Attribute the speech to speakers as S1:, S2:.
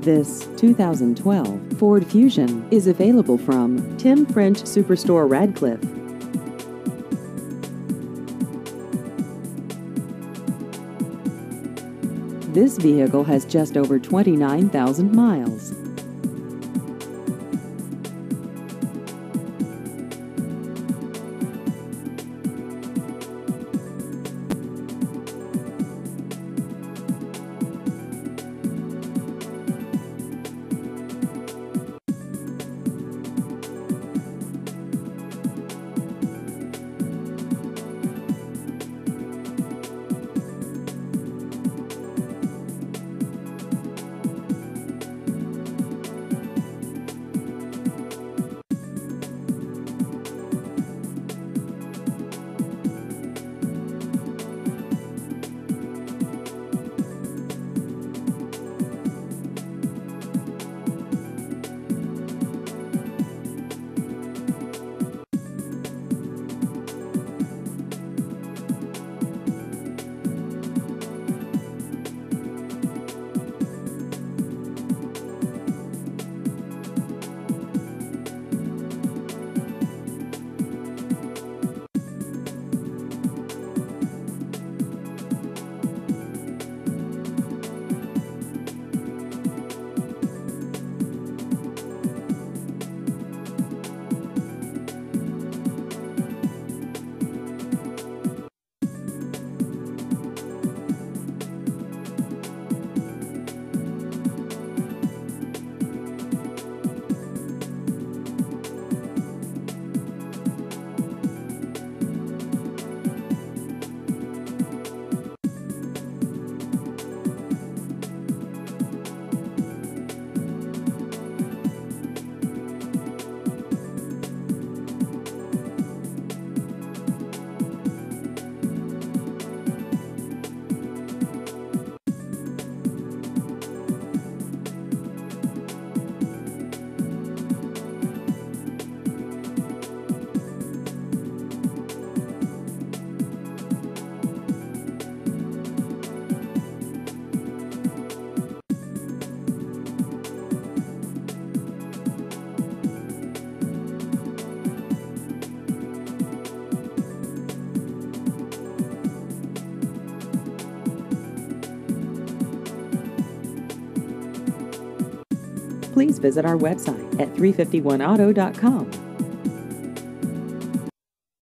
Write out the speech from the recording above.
S1: This 2012 Ford Fusion is available from Tim French Superstore Radcliff. This vehicle has just over 29,000 miles. Please visit our website at 351auto.com